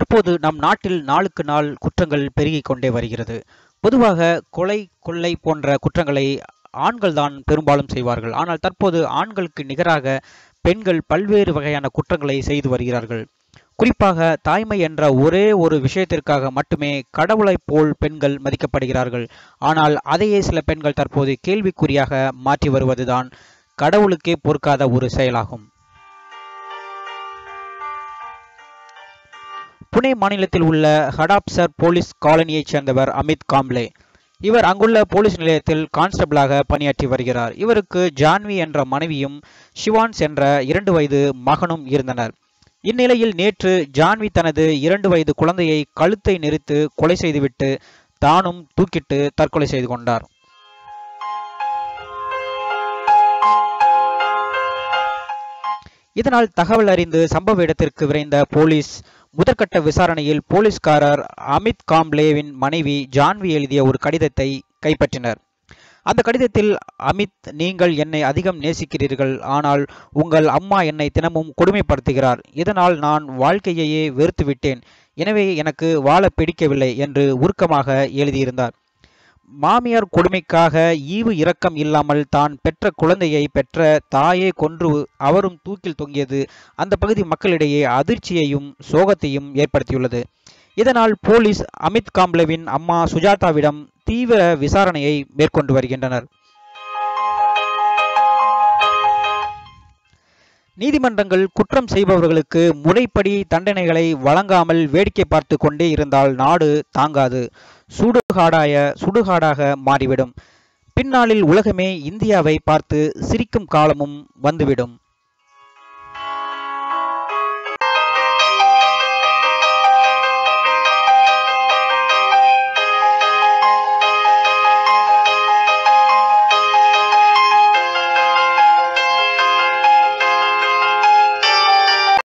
தற்போது நம் நாட்டில் நாளுக்கு நாள் குற்றங்கள் பெருகிக் கொண்டே வருகிறது. பொதுவாக கொலை கொள்ளை போன்ற குற்றங்களை ஆண்கள் தான் பெரும்பாலும் செய்வார்கள். ஆனால் தற்போது ஆண்களுக்கு நிகராக பெண்கள் பல்வேறு வகையான குற்றங்களை செய்து வருகிறார்கள். குறிப்பாக தாய்மை என்ற ஒரே ஒரு விஷயத்திற்காக மட்டுமே கடவுளைப் போல் பெண்கள் மதிக்கப்படுகிறார்கள். ஆனால் அதையே சில பெண்கள் தற்போது கேள்விக்குறியாக மாற்றி வருவதுதான் கடவுளுக்கே பொறுக்காத ஒரு செயலாகும். புனே மாநிலத்தில் உள்ள ஹடாப்சர் போலீஸ் காலனியைச் சேர்ந்தவர் அமித் காம்ப்ளே இவர் அங்குள்ள போலீஸ் நிலையத்தில் கான்ஸ்டபிளாக பணியாற்றி வருகிறார். இவருக்கு ஜான்வி என்ற மனைவியும் ஷிவான்ஸ் என்ற இரண்டு வயது மகனும் இருந்தனர். இந்நிலையில் நேற்று ஜான்வி தனது இரண்டு வயது குழந்தையை கழுத்தை நெரித்து கொலை செய்துவிட்டு தானும் தூக்கிட்டு தற்கொலை செய்து கொண்டார். இதனால் தகவல் அறிந்து சம்பவ இடத்திற்கு விரைந்த போலீஸ் முதற்கட்ட விசாரணையில் போலீஸ்காரர் அமித் காம்ப்ளேவின் மனைவி ஜான்வி எழுதிய ஒரு கடிதத்தை கைப்பற்றினர். அந்த கடிதத்தில் அமித் நீங்கள் என்னை அதிகம் நேசிக்கிறீர்கள். ஆனால் உங்கள் அம்மா என்னை தினமும் கொடுமைப்படுத்துகிறார். இதனால் நான் வாழ்க்கையையே வெறுத்துவிட்டேன். எனவே எனக்கு வாழ பிடிக்கவில்லை என்று உருக்கமாக எழுதியிருந்தார். மாமியார் கொடுமைக்காக ஈவு இரக்கம் இல்லாமல் தான் பெற்ற குழந்தையை பெற்ற தாயே கொன்று அவரும் தூக்கில் தொங்கியது அந்த பகுதி மக்களிடையே அதிர்ச்சியையும் சோகத்தையும் ஏற்படுத்தியுள்ளது. இதனால் போலீஸ் அமித் காம்ப்ளேவின் அம்மா சுஜாதாவிடம் தீவிர விசாரணையை மேற்கொண்டு வருகின்றனர். நீதிமன்றங்கள் குற்றம் செய்பவர்களுக்கு முறைப்படி தண்டனைகளை வழங்காமல் வேடிக்கை பார்த்து கொண்டே இருந்தால் நாடு தாங்காது. சுடுகாடாய சுடுகாடாக மாறிவிடும். பின்னாளில் உலகமே இந்தியாவை பார்த்து சிரிக்கும் காலமும் வந்துவிடும்.